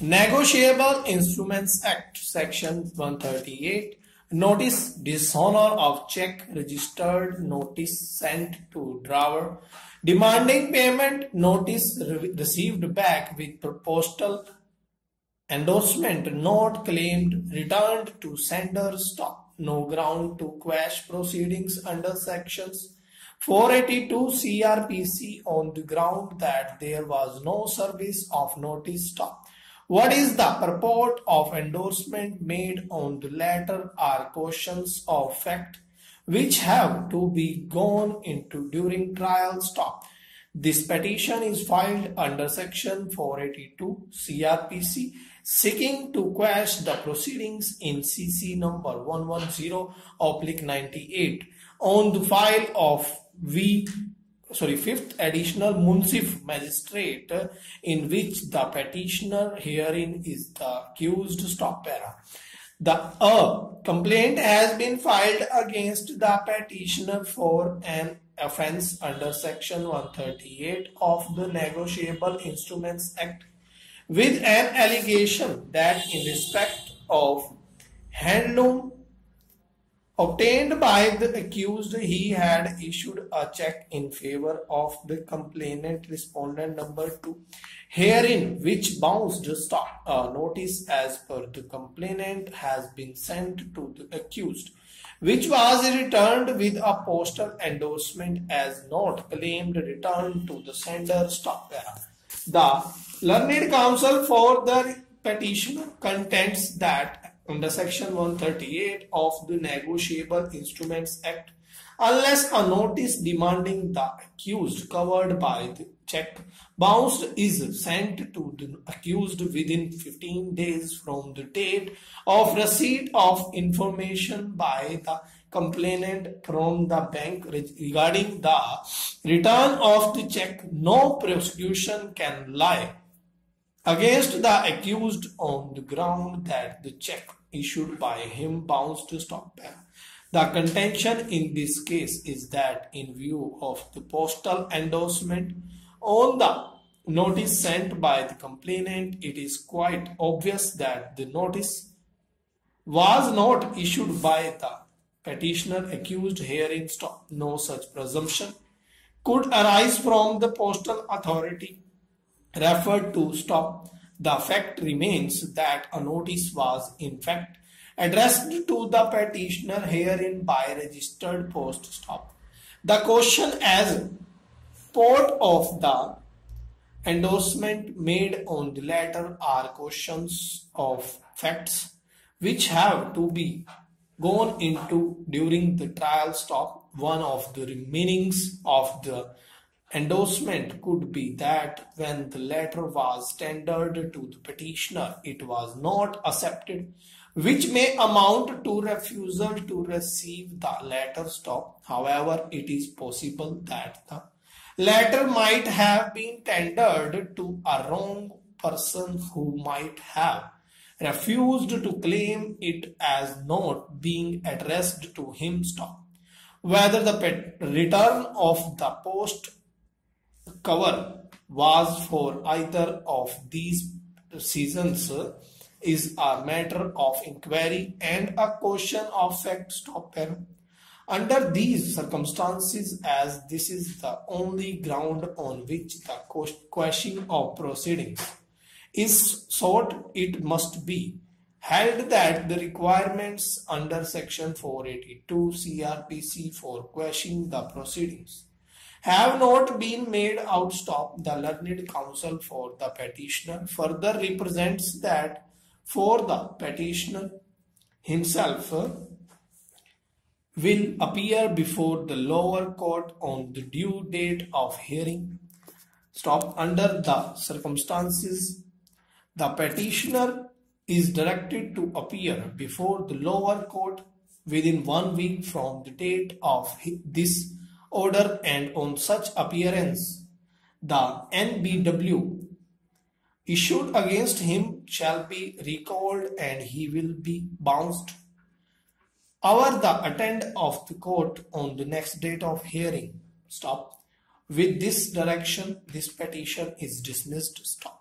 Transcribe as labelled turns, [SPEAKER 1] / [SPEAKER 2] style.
[SPEAKER 1] Negotiable Instruments Act Section 138 Notice dishonor of check registered notice sent to drawer. Demanding payment notice re received back with postal endorsement. Note claimed returned to sender stop no ground to quash proceedings under sections 482 CRPC on the ground that there was no service of notice stop what is the purport of endorsement made on the latter are questions of fact which have to be gone into during trial stop. This petition is filed under section 482 CRPC seeking to quash the proceedings in CC number 110 oblique 98 on the file of V sorry fifth additional munsif magistrate in which the petitioner herein is the accused stop para the a complaint has been filed against the petitioner for an offense under section 138 of the negotiable instruments act with an allegation that in respect of handloom Obtained by the accused, he had issued a check in favor of the complainant respondent number 2, herein which bounced stop a uh, notice as per the complainant has been sent to the accused, which was returned with a postal endorsement as not claimed returned to the sender stop The learned counsel for the petitioner contends that under section 138 of the Negotiable Instruments Act unless a notice demanding the accused covered by the check bounced is sent to the accused within 15 days from the date of receipt of information by the complainant from the bank regarding the return of the check no prosecution can lie against the accused on the ground that the check issued by him bounced to stop them. The contention in this case is that in view of the postal endorsement on the notice sent by the complainant, it is quite obvious that the notice was not issued by the petitioner accused herein stop. No such presumption could arise from the postal authority referred to stop the fact remains that a notice was in fact addressed to the petitioner herein by registered post stop. The question as part of the endorsement made on the letter are questions of facts which have to be gone into during the trial stop. One of the meanings of the Endorsement could be that when the letter was tendered to the petitioner, it was not accepted, which may amount to refusal to receive the letter stop. However, it is possible that the letter might have been tendered to a wrong person who might have refused to claim it as not being addressed to him stop. Whether the return of the post cover was for either of these seasons is a matter of inquiry and a question of fact stopper. Under these circumstances, as this is the only ground on which the question of proceedings is sought, it must be held that the requirements under section 482 CRPC for questioning the proceedings have not been made out stop the learned counsel for the petitioner further represents that for the petitioner himself will appear before the lower court on the due date of hearing. Stop under the circumstances the petitioner is directed to appear before the lower court within one week from the date of this order and on such appearance the NBW issued against him shall be recalled and he will be bounced Our the attend of the court on the next date of hearing. Stop. With this direction, this petition is dismissed. Stop.